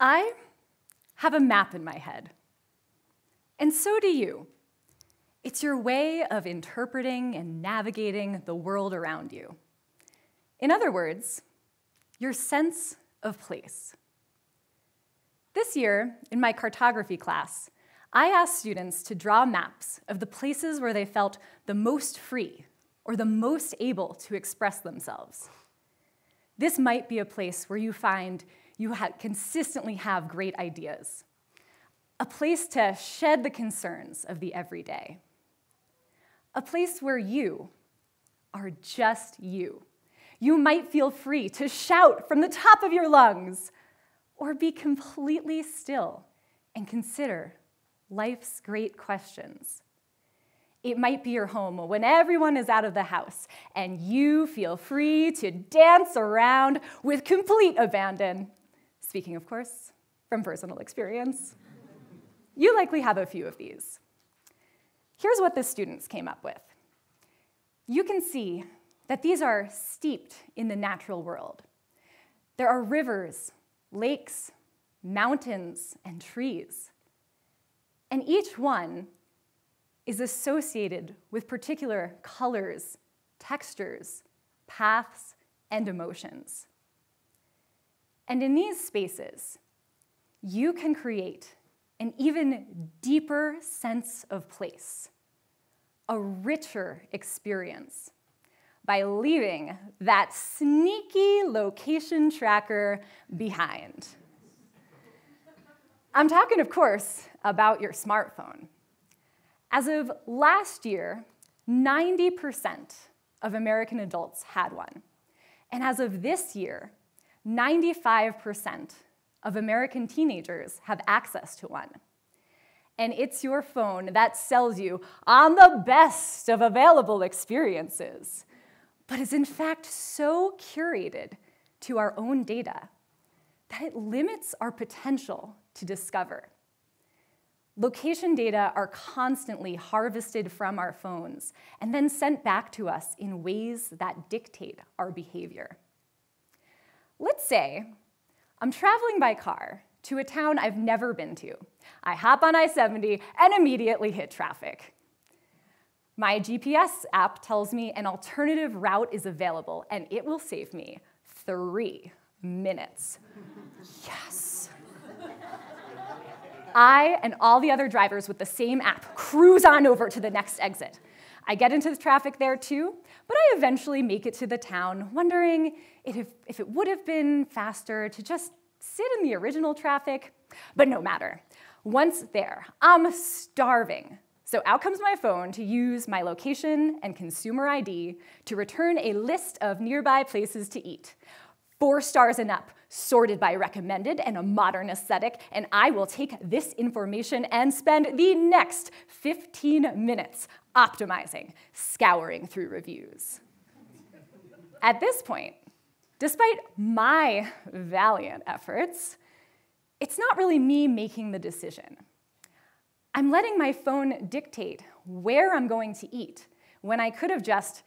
I have a map in my head, and so do you. It's your way of interpreting and navigating the world around you. In other words, your sense of place. This year, in my cartography class, I asked students to draw maps of the places where they felt the most free or the most able to express themselves. This might be a place where you find you ha consistently have great ideas, a place to shed the concerns of the everyday, a place where you are just you. You might feel free to shout from the top of your lungs or be completely still and consider life's great questions. It might be your home when everyone is out of the house and you feel free to dance around with complete abandon. Speaking, of course, from personal experience. You likely have a few of these. Here's what the students came up with. You can see that these are steeped in the natural world. There are rivers, lakes, mountains, and trees. And each one is associated with particular colors, textures, paths, and emotions. And in these spaces, you can create an even deeper sense of place, a richer experience by leaving that sneaky location tracker behind. I'm talking, of course, about your smartphone. As of last year, 90% of American adults had one. And as of this year, 95% of American teenagers have access to one. And it's your phone that sells you on the best of available experiences, but is in fact so curated to our own data that it limits our potential to discover. Location data are constantly harvested from our phones and then sent back to us in ways that dictate our behavior. Let's say I'm traveling by car to a town I've never been to. I hop on I 70 and immediately hit traffic. My GPS app tells me an alternative route is available and it will save me three minutes. yes. I and all the other drivers with the same app cruise on over to the next exit. I get into the traffic there too, but I eventually make it to the town, wondering if, if it would have been faster to just sit in the original traffic, but no matter. Once there, I'm starving. So out comes my phone to use my location and consumer ID to return a list of nearby places to eat. Four stars and up, sorted by recommended and a modern aesthetic, and I will take this information and spend the next 15 minutes optimizing, scouring through reviews. At this point, despite my valiant efforts, it's not really me making the decision. I'm letting my phone dictate where I'm going to eat when I could have just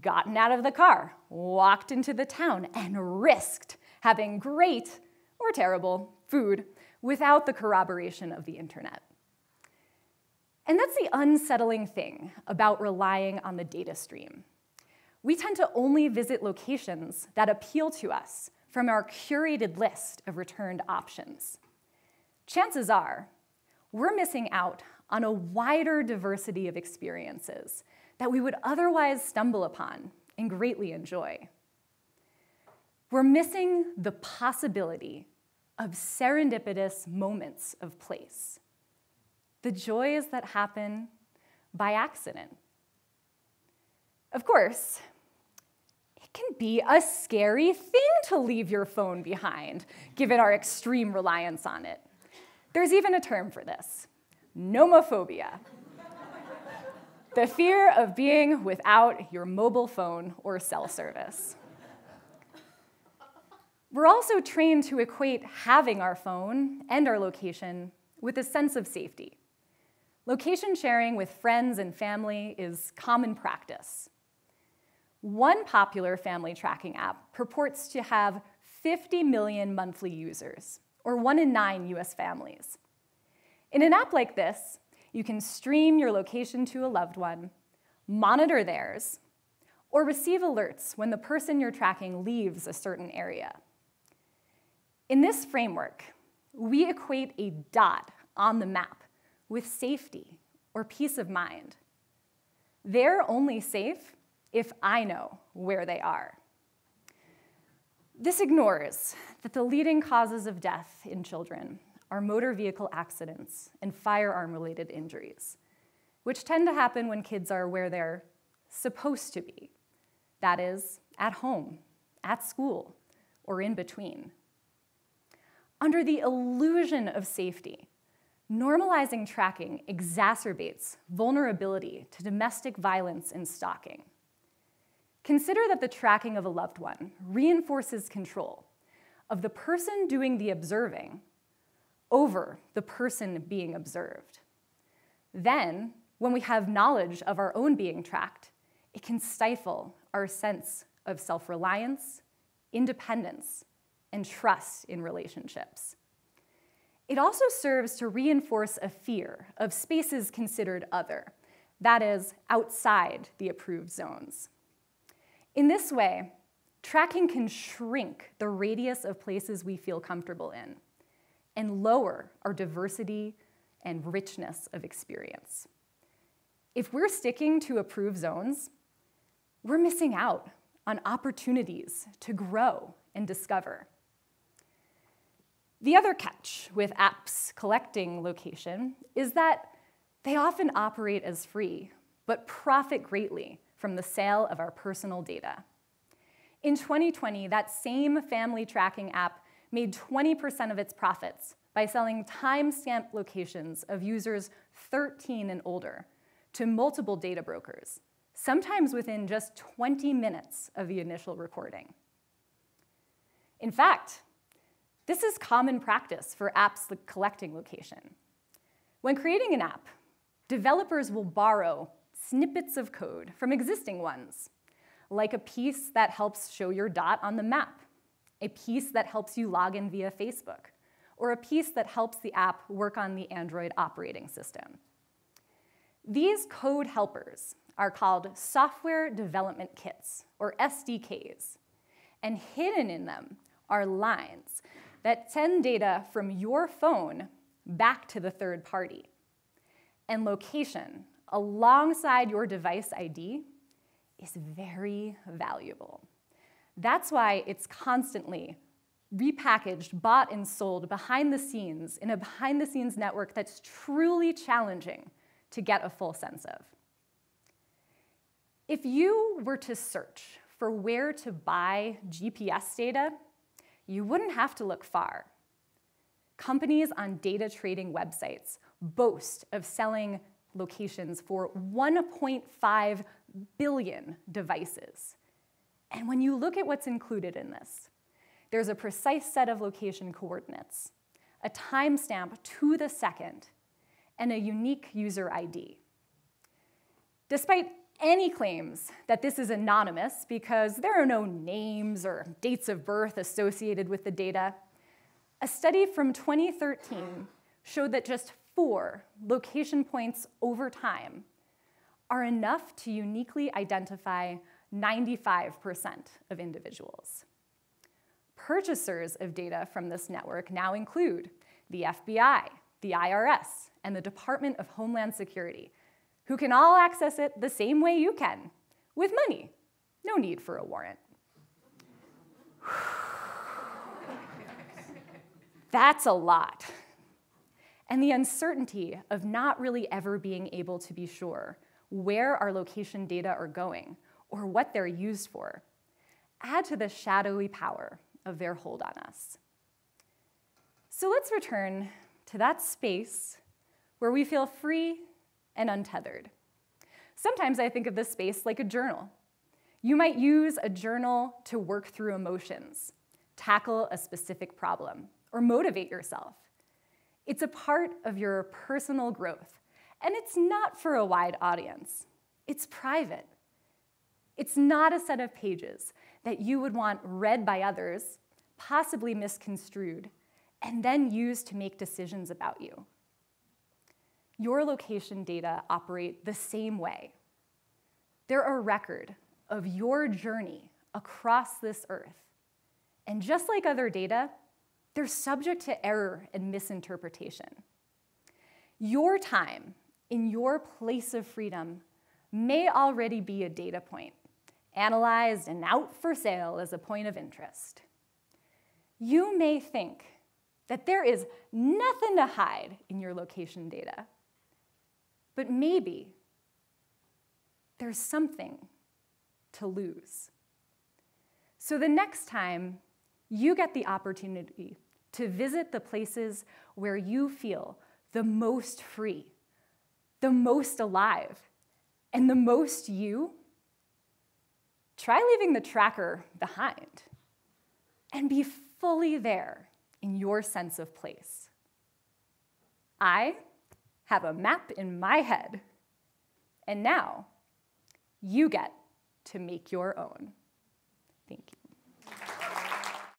gotten out of the car, walked into the town, and risked having great or terrible food without the corroboration of the internet. And that's the unsettling thing about relying on the data stream. We tend to only visit locations that appeal to us from our curated list of returned options. Chances are, we're missing out on a wider diversity of experiences that we would otherwise stumble upon and greatly enjoy. We're missing the possibility of serendipitous moments of place, the joys that happen by accident. Of course, it can be a scary thing to leave your phone behind, given our extreme reliance on it. There's even a term for this nomophobia. the fear of being without your mobile phone or cell service. We're also trained to equate having our phone and our location with a sense of safety. Location sharing with friends and family is common practice. One popular family tracking app purports to have 50 million monthly users, or one in nine US families. In an app like this, you can stream your location to a loved one, monitor theirs, or receive alerts when the person you're tracking leaves a certain area. In this framework, we equate a dot on the map with safety or peace of mind. They're only safe if I know where they are. This ignores that the leading causes of death in children are motor vehicle accidents and firearm related injuries, which tend to happen when kids are where they're supposed to be that is, at home, at school, or in between. Under the illusion of safety, normalizing tracking exacerbates vulnerability to domestic violence and stalking. Consider that the tracking of a loved one reinforces control of the person doing the observing over the person being observed. Then, when we have knowledge of our own being tracked, it can stifle our sense of self reliance, independence, and trust in relationships. It also serves to reinforce a fear of spaces considered other, that is, outside the approved zones. In this way, tracking can shrink the radius of places we feel comfortable in and lower our diversity and richness of experience. If we're sticking to approved zones, we're missing out on opportunities to grow and discover. The other catch with apps collecting location is that they often operate as free, but profit greatly from the sale of our personal data. In 2020, that same family tracking app made 20% of its profits by selling time-stamped locations of users 13 and older to multiple data brokers sometimes within just 20 minutes of the initial recording. In fact, this is common practice for apps like collecting location. When creating an app, developers will borrow snippets of code from existing ones, like a piece that helps show your dot on the map, a piece that helps you log in via Facebook, or a piece that helps the app work on the Android operating system. These code helpers are called software development kits, or SDKs. And hidden in them are lines that send data from your phone back to the third party. And location, alongside your device ID, is very valuable. That's why it's constantly repackaged, bought, and sold behind the scenes in a behind the scenes network that's truly challenging to get a full sense of. If you were to search for where to buy GPS data, you wouldn't have to look far. Companies on data trading websites boast of selling locations for 1.5 billion devices. And when you look at what's included in this, there's a precise set of location coordinates, a timestamp to the second, and a unique user ID. Despite any claims that this is anonymous because there are no names or dates of birth associated with the data, a study from 2013 showed that just four location points over time are enough to uniquely identify 95% of individuals. Purchasers of data from this network now include the FBI, the IRS, and the Department of Homeland Security, who can all access it the same way you can, with money. No need for a warrant. That's a lot. And the uncertainty of not really ever being able to be sure where our location data are going or what they're used for add to the shadowy power of their hold on us. So let's return to that space where we feel free and untethered. Sometimes I think of this space like a journal. You might use a journal to work through emotions, tackle a specific problem, or motivate yourself. It's a part of your personal growth, and it's not for a wide audience. It's private. It's not a set of pages that you would want read by others, possibly misconstrued, and then used to make decisions about you. Your location data operate the same way. They're a record of your journey across this earth. And just like other data, they're subject to error and misinterpretation. Your time in your place of freedom may already be a data point, analyzed and out for sale as a point of interest. You may think that there is nothing to hide in your location data, but maybe there's something to lose. So the next time you get the opportunity to visit the places where you feel the most free, the most alive, and the most you, try leaving the tracker behind and be fully there in your sense of place. I have a map in my head, and now you get to make your own. Thank you.